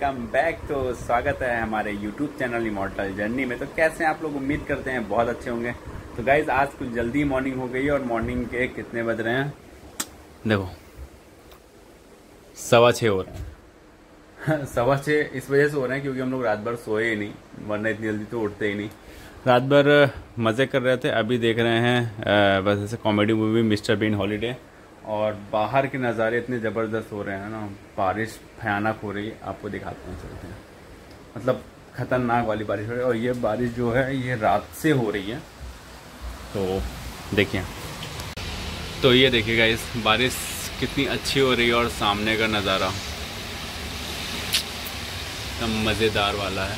Welcome back. तो स्वागत है हमारे यूट्यूब चैनल इमोर्टल जर्नी में। तो कैसे आप लोग उम्मीद करते हैं बहुत अच्छे होंगे। तो गाइज़ आज कुछ जल्दी मॉर्निंग हो गई है और मॉर्निंग के कितने बज रहे हैं? देखो सवा छः हो रहे हैं। सवा छः इस वजह से हो रहे हैं क्योंकि हम लोग रात भर सोए ही नहीं वरना इतनी जल्दी तो उठते ही नहीं। रात भर मज़े कर रहे थे अभी देख रहे हैं बस ऐसे comedy movie mister Bean holiday और बाहर के नज़ारे इतने ज़बरदस्त हो रहे हैं ना, बारिश भयानक हो रही है, आपको दिखाते हैं, चलते हैं। मतलब ख़तरनाक वाली बारिश हो रही है, और ये बारिश जो है, ये रात से हो रही है। तो देखिए। तो ये देखिएगा इस बारिश कितनी अच्छी हो रही है और सामने का नज़ारा। एकदम मज़ेदार वाला है।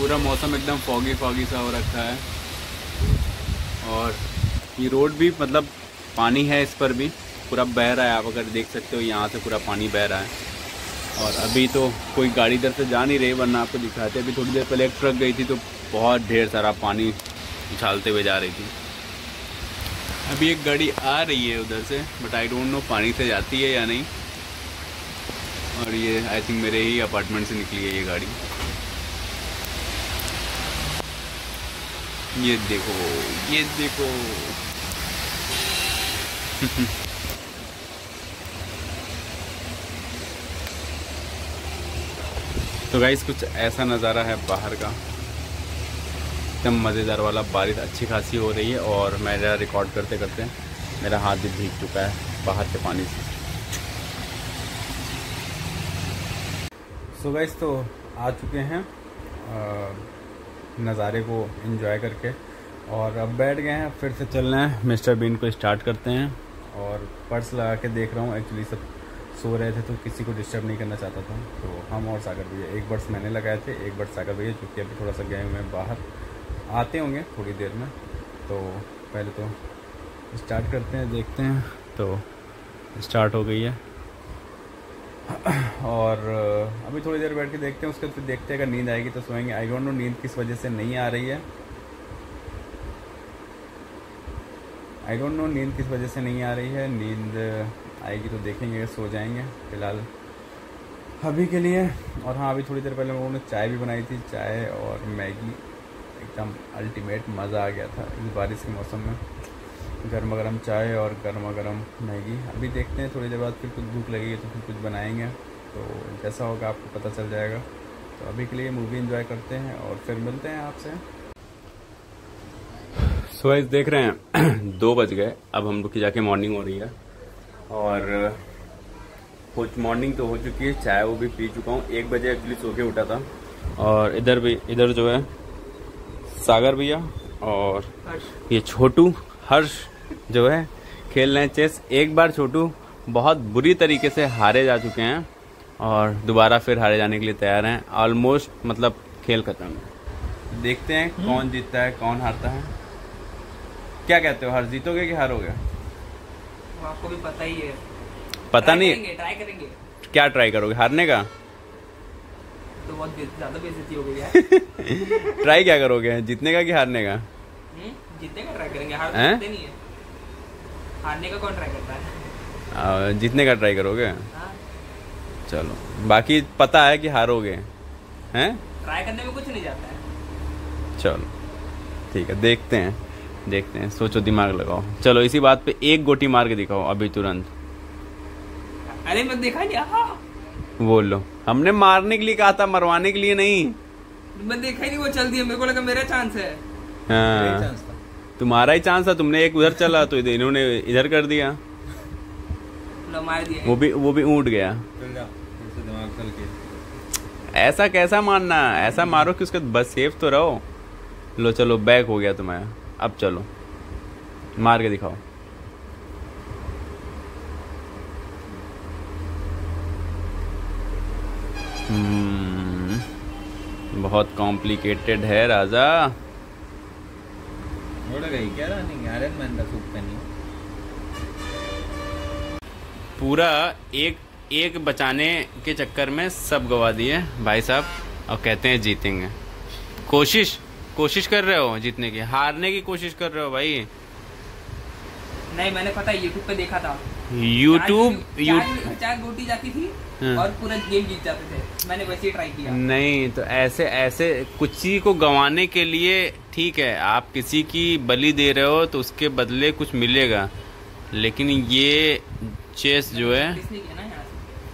पूरा मौसम एकदम फॉगी फॉगी सा हो रखा है। और ये रोड भी मतलब पानी है इस पर भी। पूरा बह रहा है, आप अगर देख सकते हो, यहाँ से पूरा पानी बह रहा है। और अभी तो कोई गाड़ी इधर से जा नहीं रही, वरना आपको दिखाते अभी थोड़ी देर पहले एक ट्रक गई थी तो बहुत ढेर सारा पानी उछालते हुए जा रही थी। अभी एक गाड़ी आ रही है उधर से बट आई डोंट नो पानी से जाती है या नहीं। और ये आई थिंक मेरे ही अपार्टमेंट से निकली है ये गाड़ी। ये देखो ये देखो तो गाइस कुछ ऐसा नज़ारा है बाहर का, एकदम मज़ेदार वाला, बारिश अच्छी खासी हो रही है और मेरा रिकॉर्ड करते करते मेरा हाथ भी भीग चुका है बाहर के पानी से। सो so गाइस तो आ चुके हैं नज़ारे को इन्जॉय करके। और अब बैठ गए हैं, फिर से चल रहे हैं। मिस्टर बीन को स्टार्ट करते हैं। और पर्स लगा के देख रहा हूँ एक्चुअली सब सो रहे थे तो किसी को डिस्टर्ब नहीं करना चाहता था। तो हम और सागर भैया, एक बर्स मैंने लगाए थे, एक बर्स सागर भैया चूँकि अभी थोड़ा सा गए हुए हैं बाहर। आते होंगे थोड़ी देर में। तो पहले तो स्टार्ट करते हैं, देखते हैं। तो स्टार्ट हो गई है। और अभी थोड़ी देर बैठ के देखते हैं, उसके बाद फिर देखते हैं, अगर नींद आएगी तो सोएँगे। आई डोंट नो नींद किस वजह से नहीं आ रही है। आई डोंट नो नींद किस वजह से नहीं आ रही है। नींद आएगी तो देखेंगे, सो जाएँगे, फ़िलहाल। अभी के लिए, और हाँ अभी थोड़ी देर पहले लोगों ने चाय भी बनाई थी, चाय और मैगी। एकदम अल्टीमेट मज़ा आ गया था इस बारिश के मौसम में। गर्मा गर्म चाय और गर्मा गर्म मैगी। अभी देखते हैं थोड़ी देर बाद फिर कुछ भूख लगेगी तो फिर कुछ बनाएँगे। तो जैसा होगा आपको पता चल जाएगा। तो अभी के लिए मूवी इन्जॉय करते हैं और फिर मिलते हैं आपसे। सो देख रहे हैं दो बज गए। अब हम लोग की जाके मॉर्निंग हो रही है। और कुछ मॉर्निंग तो हो चुकी है चाय वो भी पी चुका हूँ। एक बजे एक्चुअली सो के उठा था। और इधर भी इधर जो है सागर भैया और ये छोटू हर्ष जो है खेल रहे हैं चेस। एक बार छोटू बहुत बुरी तरीके से हारे जा चुके हैं और दोबारा फिर हारे जाने के लिए तैयार हैं। ऑलमोस्ट मतलब खेल खत्म। है देखते हैं हम्म। कौन जीतता है कौन हारता है। क्या कहते हो हार जीतोगे कि हारोगे? आपको भी पता ही है। पता नहीं। ट्राई करेंगे। क्या ट्राई करोगे हारने का? तो बहुत ज़्यादा बेइज्जती हो गई है ट्राई क्या करोगे जीतने का कि हारने का? हम्म, जीतने का ट्राई करेंगे हार नहीं है। हारने का कौन ट्राई करता है? जीतने का ट्राई करोगे? हाँ। चलो। बाकी पता है कि हारोगे। हैं? ट्राई करने में कुछ नहीं जाता है। चलो। ठीक है देखते हैं। देखते हैं। सोचो दिमाग लगाओ। चलो इसी बात पे एक गोटी मार के दिखाओ अभी तुरंत। अरे मैं देखा नहीं। हाँ। बोल। लो हमने मारने के लिए कहा था मरवाने के लिए नहीं। मैं देखा ही नहीं वो चल दिया। मेरे को लगा मेरा चांस है। हाँ। तुम्हारा ही चांस था तुमने एक उधर चला तो इन्होंने इधर कर दिया। वो भी वो भी ऊट गया। ऐसा कैसा मारना ऐसा मारो कि उसके बस सेफ़ तो रहो। लो चलो बैक हो गया तुम्हारा। अब चलो। मार के दिखाओ। हम्म, बहुत कॉम्प्लिकेटेड है राजा गई क्या रनिंग आयरन मैन का सूट पहनी पूरा एक एक बचाने के चक्कर में सब गवा दिए भाई साहब और कहते हैं जीतेंगे। कोशिश कोशिश कर रहे हो जीतने की? हारने की कोशिश कर रहे हो भाई? नहीं मैंने पता यूट्यूब पे देखा था। यूट्यूब चार चार गोटी जाती थी हाँ। और पूरा गेम जीत जाते थे। मैंने वैसे ही ट्राई किया। नहीं तो ऐसे ऐसे कुछ को गंवाने के लिए ठीक है आप किसी की बलि दे रहे हो तो उसके बदले कुछ मिलेगा। लेकिन ये चेस जो है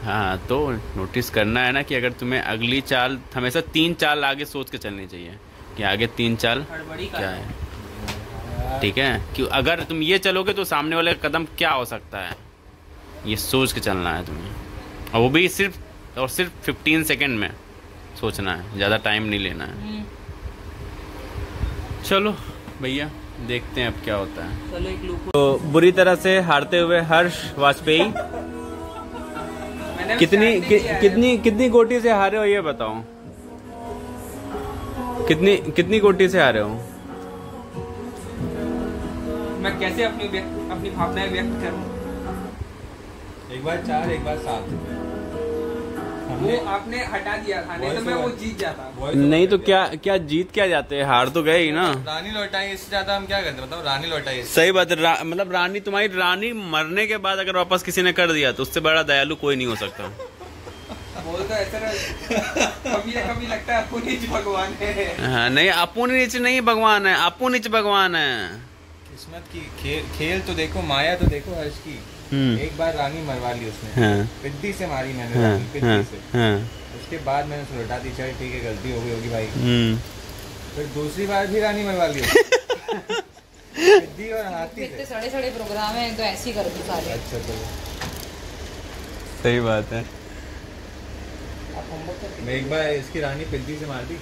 हाँ तो नोटिस करना है ना कि अगर तुम्हें अगली चाल हमेशा तीन चाल आगे सोच के चलनी चाहिए कि आगे तीन चाल क्या है। ठीक है? कि अगर तुम ये चलोगे तो सामने वाले का कदम क्या हो सकता है? ये सोच के चलना है तुम्हें। और वो भी सिर्फ़ और सिर्फ़ फिफ्टीन सेकेंड में सोचना है ज़्यादा टाइम नहीं लेना है। हम्म, चलो भैया देखते हैं अब क्या होता है। चलो एक लूप तो बुरी तरह से हारते हुए हर्ष वाजपेयी कितनी कि, कितनी कितनी गोटी से हारे हो ये बताओ। कितनी कितनी गोटी से हारे हो? मैं कैसे अपनी व्यक्त, अपनी भावनाएँ व्यक्त करूँ? एक बार चार एक बार सात। वो आपने हटा दिया था नहीं तो मैं वो जीत जाता। नहीं तो क्या क्या जीत क्या जाते? हैं हार तो गए ही ना। रानी लौटाई इससे ज़्यादा हम क्या करते? बताओ रानी लौटाई सही बात है रा, मतलब रानी तुम्हारी रानी मरने के बाद अगर वापस किसी ने कर दिया तो उससे बड़ा दयालु कोई नहीं हो सकता। बोल तो ऐसा कभी कभी लगता है पुनीत भगवान है। हाँ नहीं अपू नीच नहीं भगवान है अपू नीच भगवान है। किस्मत की खेल खेल तो देखो माया तो देखो हर्ष की। एक बार रानी मरवा ली उसने। हाँ। पिद्दी से मारी मैंने हाँ रानी हाँ पिद्दी से। हाँ। उसके बाद मैंने सुलटा दी चल ठीक है गलती हो गई होगी भाई। हम्म। फिर दूसरी बार भी रानी मरवा ली। पिद्दी और हाथी इतने से। सड़े सड़े प्रोग्राम है तो ऐसे कर दो सारे। अच्छा चलो सही बात है। मैं एक बार इसकी रानी पिद्दी से मार दी।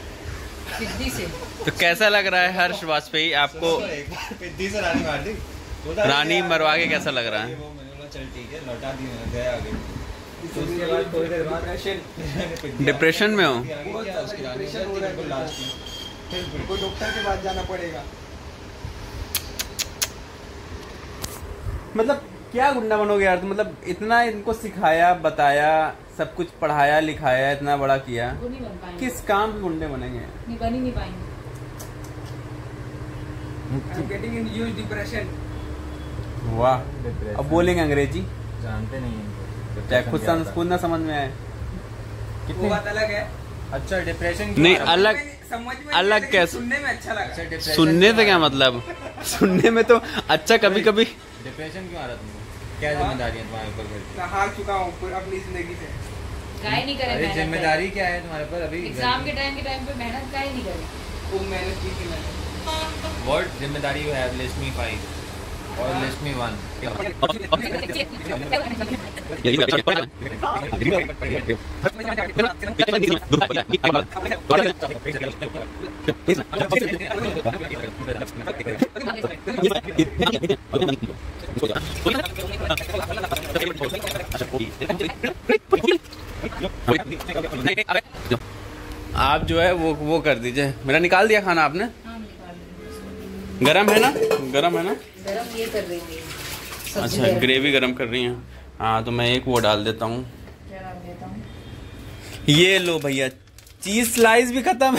सिद्धि से। तो कैसा लग रहा है हर्ष वाजपेयी? आपको पिद्दी से रानी मार दी। रानी मरवा के कैसा लग रहा है? वो मैंने बोला चल ठीक है लौटा दी मैंने गया आगे। तो उसके बाद थोड़ी देर बाद डिप्रेशन में हो? बिल्कुल डॉक्टर के पास जाना पड़ेगा। मतलब क्या गुंडा बनोगे यार? तुम मतलब इतना इनको सिखाया बताया सब कुछ पढ़ाया लिखाया इतना बड़ा किया। बन किस काम के गुंडे बनेंगे? नहीं बन ही नहीं पाएँगे। वाह। अब बोलेंगे अंग्रेज़ी? जानते नहीं हैं। चाहे खुद समझ खुद ना समझ में आए। कितनी? बात अलग है। अच्छा डिप्रेशन नहीं, अलग- समझ में अलग कैसे? सुनने में अच्छा लगा। अच्छा सुनने से क्या मतलब? सुनने में तो अच्छा कभी कभी। डिप्रेशन क्यों आ रहा तुमको क्या ज़िम्मेदारी है तुम्हारे ऊपर की? हार चुका हूँ अपनी ज़िंदगी से। नहीं करे अरे ज़िम्मेदारी क्या है तुम्हारे ऊपर अभी? एग्ज़ाम के टाइम के टाइम पे मेहनत काय नहीं करे। खूब मेहनत की थी मैंने। व्हाट ज़िम्मेदारी यू हैव मी 5 और लिस्ट मी आप जो है वो वो कर दीजिए मेरा निकाल दिया खाना आपने। गरम है ना? गरम है ना? गरम ये कर रही है अच्छा ग्रेवी गरम कर रही हैं। हाँ तो मैं एक वो डाल देता हूँ। ये लो भैया चीज़ स्लाइस भी खत्म।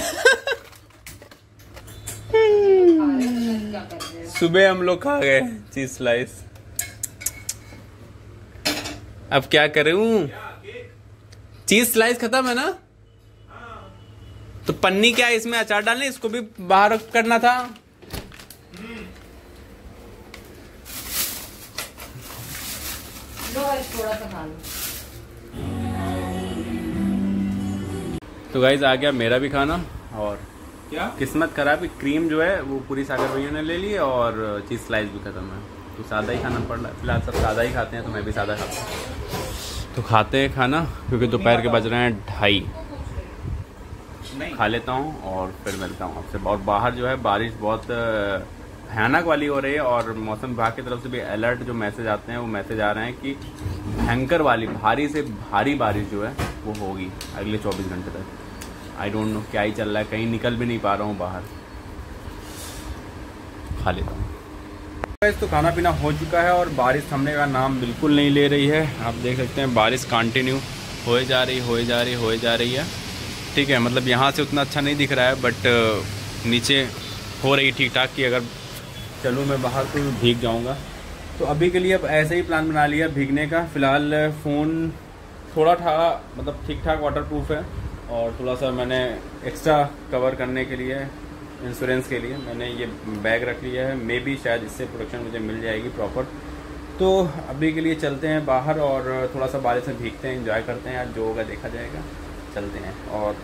सुबह हम लोग खा गए चीज़ स्लाइस अब क्या करूँ? चीज़ स्लाइस खत्म है ना? तो पन्नी क्या है इसमें अचार डालने? इसको भी बाहर करना था लो हर्ष थोड़ा सा खा लो तो गाइज़ आ गया मेरा भी खाना और क्या? किस्मत खराब है क्रीम जो है वो पूरी सागर भैया ने ले ली है और चीज़ स्लाइस भी खत्म है। तो सादा ही खाना पड़ रहा है। फ़िलहाल सब सादा ही खाते हैं तो मैं भी सादा खाता हूँ। तो खाते हैं खाना क्योंकि दोपहर के बज रहे हैं ढाई। खा लेता हूँ और फिर मिलता हूँ आपसे। और बाहर जो है बारिश बहुत भयानक वाली हो रही है और मौसम विभाग की तरफ़ से भी अलर्ट जो मैसेज आते हैं, वो मैसेज आ रहे हैं कि भयंकर वाली, भारी से भारी बारिश जो है, वो होगी अगले 24 घंटे तक। आई डोंट नो क्या ही चल रहा है, कहीं निकल भी नहीं पा रहा हूँ बाहर। खा लेता हूँ। तो खाना पीना हो चुका है और बारिश थमने का नाम बिल्कुल नहीं ले रही है। आप देख सकते हैं, बारिश कंटिन्यू होए जा रही, होए जा रही, होए जा रही है। ठीक है मतलब यहाँ से उतना अच्छा नहीं दिख रहा है बट नीचे हो रही ठीक ठाक कि अगर चलूँ, मैं बाहर तो भीग जाऊँगा। तो अभी के लिए अब ऐसे ही प्लान बना लिया भीगने का। फ़िलहाल फ़ोन थोड़ा ठा मतलब ठीक ठाक वाटर प्रूफ है और थोड़ा सा मैंने एक्स्ट्रा कवर करने के लिए इंश्योरेंस के लिए मैंने ये बैग रख लिया है। मे भी शायद इससे प्रोडक्शन मुझे मिल जाएगी प्रॉपर तो अभी के लिए चलते हैं बाहर और थोड़ा सा बारिश में भीगते हैं इंजॉय करते हैं। आज जो होगा देखा जाएगा। चलते हैं और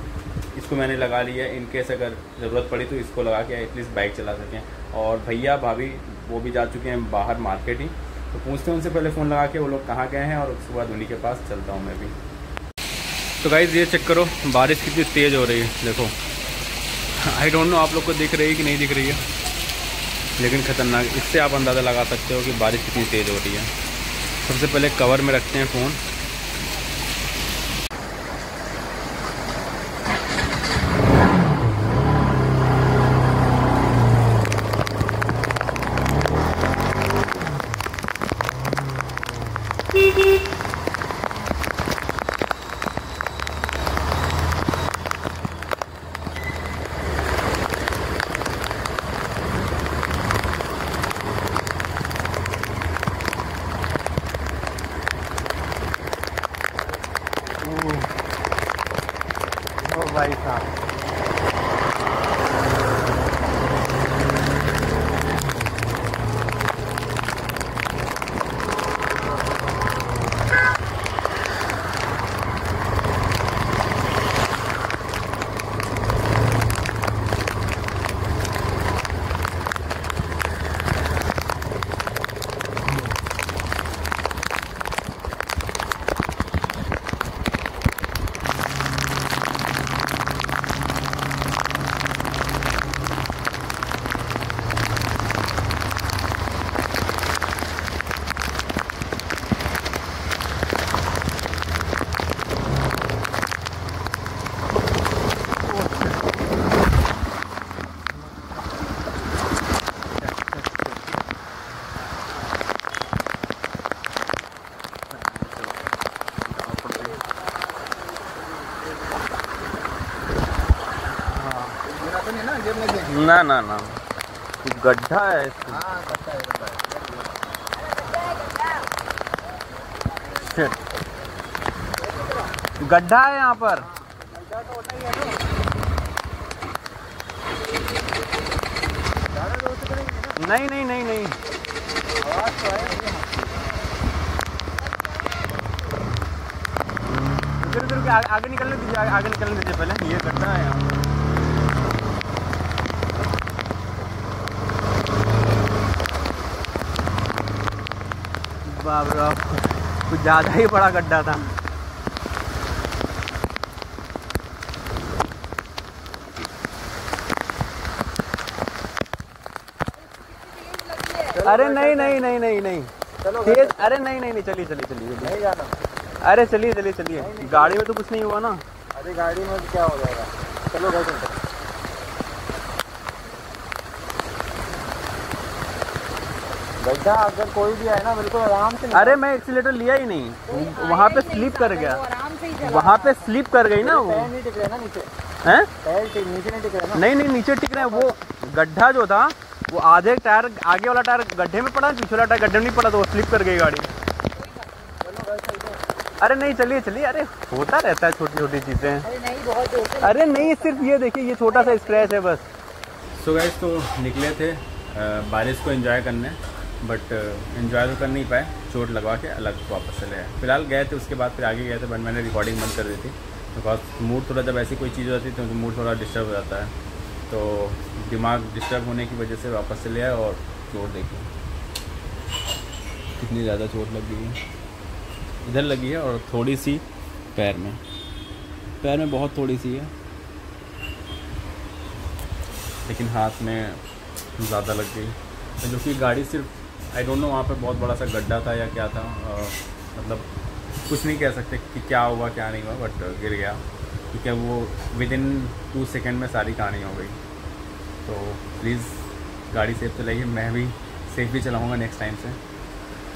इसको मैंने लगा लिया, इन केस अगर ज़रूरत पड़ी तो इसको लगा के एटलीस्ट बाइक चला सकें। और भैया भाभी, वो भी जा चुके हैं बाहर मार्केट ही। तो पूछते हैं उनसे पहले फ़ोन लगा के, वो लोग कहाँ गए हैं और उसके बाद उन्हीं के पास चलता हूँ मैं भी। तो गाइज़ ये चेक करो, बारिश कितनी तेज़ हो रही है, देखो। आई डोंट नो आप लोग को दिख रही है कि नहीं दिख रही है? लेकिन ख़तरनाक, इससे आप अंदाज़ा लगा सकते हो कि बारिश कितनी तेज़ हो रही है। सबसे पहले कवर में रखते हैं फ़ोन भाई साहब ना ना ना। गड्ढा है इसमें। गड्ढा है यहाँ पर। नहीं नहीं नहीं नहीं इधर इधर के आगे निकलने दीजिए आगे, आगे निकलने दीजिए पहले। ये गड्ढा है यहाँ। बाप रे बाप। कुछ ज़्यादा ही बड़ा गड्ढा था। अरे नहीं नहीं नहीं नहीं नहीं। तेज अरे नहीं नहीं नहीं चलिए चलिए चलिए नहीं जाना। अरे चलिए चलिए चलिए। गाड़ी में तो कुछ नहीं हुआ ना। अरे गाड़ी में क्या हो जाएगा। चलो घर चलते गड्ढा अगर कोई भी है ना बिल्कुल आराम से अरे मैं एक्सीलेटर लिया ही नहीं। वहाँ पे स्लिप कर गया। आराम से ही चला वहाँ पे स्लिप कर गई ना वो। नहीं टिक नीचे। हैं? नीचे नहीं टिक रहे ना। नहीं नहीं नीचे टिक रहे हैं। वो गड्ढा जो था वो आधे टायर आगे वाला टायर गड्ढे में पड़ा पीछे वाला टायर गड्ढे में नहीं पड़ा तो वो स्लिप कर गई गाड़ी। अरे नहीं चलिए चलिए। अरे होता रहता है छोटी छोटी चीज़ें। अरे नहीं बहुत ज़ोर से अरे नहीं सिर्फ़ ये देखिए ये छोटा सा स्क्रैच है बस। सो गैस तो निकले थे बारिश को एंजॉय करने। बट इन्जॉय तो कर नहीं पाए, चोट लगवा के अलग वापस चले आए। फ़िलहाल गए थे, उसके बाद फिर आगे गए थे बट मैंने रिकॉर्डिंग बंद कर दी थी। बिकॉज़ मूड थोड़ा जब ऐसी कोई चीज़ हो जाती है तो मूड थोड़ा डिस्टर्ब हो जाता है। तो दिमाग डिस्टर्ब होने की वजह से वापस चले आए और चोट देखी। कितनी ज़्यादा चोट लग गई है? इधर लगी है और थोड़ी सी पैर में। पैर में बहुत थोड़ी सी है। लेकिन हाथ में ज़्यादा लग गई। जो कि गाड़ी सिर्फ़ आई डोंट नो वहाँ पे बहुत बड़ा सा गड्ढा था या क्या था मतलब कुछ नहीं कह सकते कि क्या हुआ, क्या नहीं हुआ बट गिर गया, क्योंकि वो विद इन टू सेकेंड में सारी कहानी हो गई। तो प्लीज़ गाड़ी सेफ़ चलाइए मैं भी सेफ़ भी चलाऊँगा नेक्स्ट टाइम से।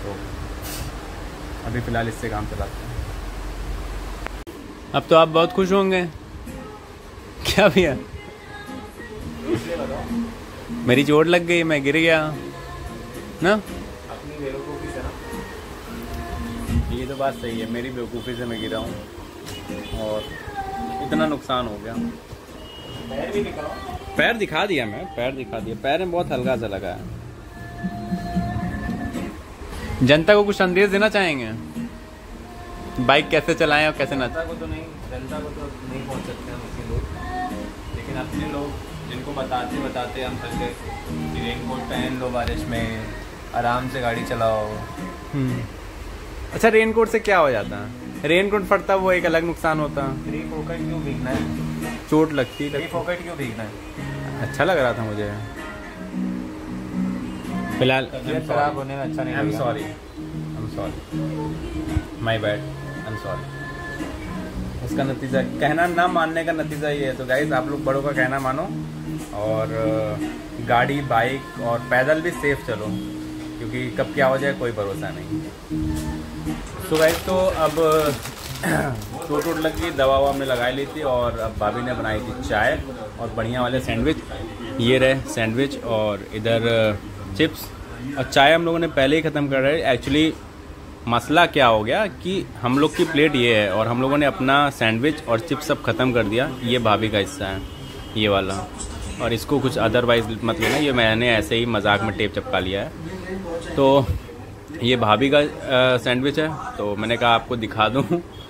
तो अभी फ़िलहाल इससे काम चलाते हैं। अब तो आप बहुत खुश होंगे। क्या भैया? मेरी चोट लग गई, मैं गिर गया। ना? अपनी वेलो ये तो बात सही है मेरी बेवकूफ़ी से मैं गिरा हूँ। और इतना नुकसान हो गया। पैर भी दिखाओ। पैर दिखा दिया मैं पैर दिखा दिया। पैर में बहुत हल्का सा लगा है। जनता को कुछ संदेश देना चाहेंगे? बाइक कैसे चलाएँ और कैसे ना जनता को तो नहीं जनता को तो नहीं पहुँच सकते हम अपने लोग। लेकिन अपने लोग जिनको बताते बताते हम थक गए। कि रेन कोट पहन लो बारिश में। आराम से गाड़ी चलाओ। हम्म। अच्छा रेनकोट से क्या हो जाता? है रेनकोट फटता वो एक अलग नुकसान होता। फ्री फोकट क्यों भीगना है? चोट लगती फ्री लगती क्यों भीगना है? अच्छा लग रहा था मुझे। फ़िलहाल खराब होने में अच्छा नहीं I am sorry I am sorry my bad I am sorry उसका नतीजा कहना ना मानने का नतीजा ये है। तो गाइज़ आप लोग बड़ों का कहना मानो। और गाड़ी बाइक और पैदल भी सेफ़ चलो। क्योंकि कब क्या हो जाए, कोई भरोसा नहीं। सो गाइज़ तो अब, चोट वोट लग गई, दवा ववा हमने लगाई ली थी और अब भाभी ने बनाई थी चाय और बढ़िया वाले सैंडविच ये रहे सैंडविच और इधर चिप्स और चाय हम लोगों ने पहले ही ख़त्म कर रहे एक्चुअली मसला क्या हो गया कि हम लोग की प्लेट ये है और हम लोगों ने अपना सैंडविच और चिप्स सब ख़त्म कर दिया। ये भाभी का हिस्सा है, ये वाला। और इसको कुछ अदरवाइज़ मत लेना, ये मैंने ऐसे ही मज़ाक में टेप चपका लिया है। तो ये भाभी का सैंडविच है तो मैंने कहा आपको दिखा दूँ,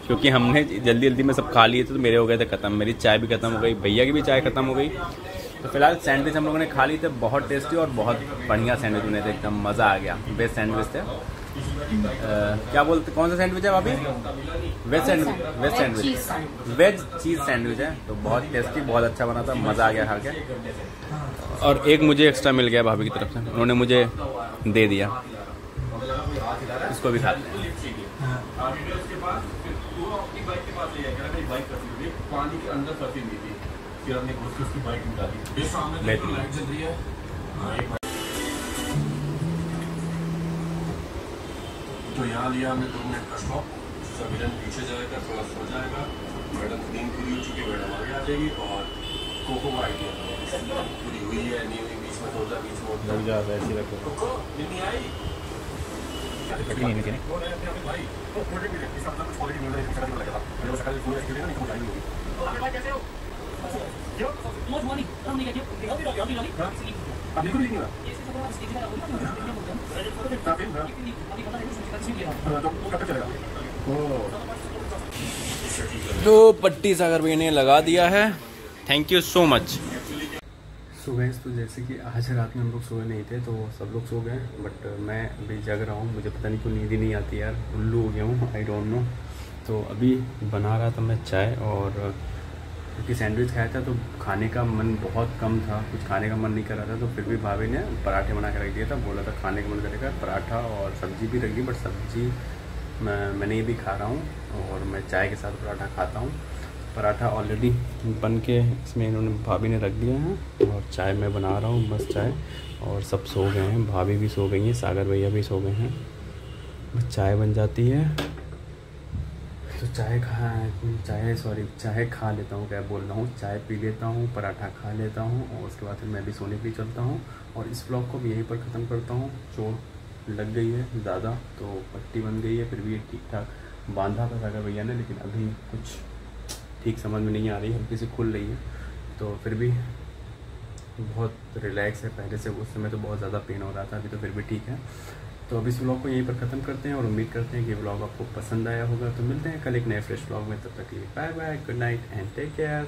क्योंकि हमने जल्दी जल्दी में सब खा लिए थे तो मेरे हो गए थे ख़त्म, मेरी चाय भी ख़त्म हो गई, भैया की भी चाय ख़त्म हो गई। तो फ़िलहाल सैंडविच हम लोगों ने खा ली थे, बहुत टेस्टी और बहुत बढ़िया सैंडविच बने थे, एकदम मज़ा आ गया बेस्ट सैंडविच थे। क्या बोलते कौन सा सैंडविच है भाभी? Veg sandwich veg sandwich veg cheese sandwich है तो बहुत टेस्टी बहुत अच्छा बना था मज़ा आ गया खा के। और एक मुझे एक्स्ट्रा मिल गया भाभी की तरफ़ से उन्होंने मुझे दे दिया। इसको भी खाते हैं। फिर हमने उसकी बाइक निकाली तो यहाँ लिया हमने दो मिनट का स्टॉप। समीरन पीछे जाएगा थोड़ा सो जाएगा। मैडम नींद पूरी हो चुकी है मैडम आगे आ जाएगी और कोको का आइडिया पूरी हुई है नहीं हुई बीच में होता बीच में होता लग जा वैसे रखो। कोको नींद नहीं आई नहीं। वो नया भाई वो क्वालिटी मिले। इसका मतलब कुछ क्वालिटी मिल रही है पूरा एक्सपीरियंस नहीं समझ आई होगी आप बिल्कुल नहीं ना आप इन ना हाँ, तो पट्टी सागर भैया ने लगा दिया है। थैंक यू सो मच सो गए तो जैसे कि आज रात में हम लोग सोए नहीं थे तो सब लोग सो गए बट मैं अभी जग रहा हूँ, मुझे पता नहीं क्यों नींद ही नहीं आती यार। उल्लू हो गया हूँ आई डोंट नो तो अभी बना रहा था मैं चाय और क्योंकि सैंडविच खाया था तो खाने का मन बहुत कम था, कुछ खाने का मन नहीं कर रहा था तो फिर भी भाभी ने पराठे बना के रख दिया था। बोला था खाने का मन करेगा, पराठा और सब्ज़ी भी रख दी बट सब्ज़ी मैं, मैंने भी खा रहा हूँ और मैं चाय के साथ पराठा खाता हूँ। पराठा ऑलरेडी बन के इसमें इन्होंने, भाभी ने रख दिया है और चाय मैं बना रहा हूँ, बस चाय। और सब सो गए हैं, भाभी भी सो गई हैं, सागर भैया भी सो गए हैं। बस चाय बन जाती है। तो चाय खा, चाय सॉरी चाय खा लेता हूँ, क्या बोल रहा हूँ? चाय पी लेता हूँ, पराठा खा लेता हूँ, और उसके बाद फिर मैं भी सोने के लिए चलता हूँ, और इस ब्लॉग को भी यहीं पर ख़त्म करता हूँ। चोट लग गई है ज़्यादा तो पट्टी बन गई है, फिर भी ये ठीक ठाक बांधा था सागर भैया ने, लेकिन अभी कुछ ठीक समझ में नहीं आ रही, हल्की सी खुल रही है। तो फिर भी बहुत रिलैक्स है, पहले से, उस समय तो बहुत ज़्यादा पेन हो रहा था, अभी तो फिर भी ठीक है। तो अब इस ब्लॉग को यहीं पर ख़त्म करते हैं और उम्मीद करते हैं कि ब्लॉग आपको पसंद आया होगा। तो मिलते हैं कल एक नए फ्रेश ब्लॉग में। तब तक के लिए bye bye good night and take care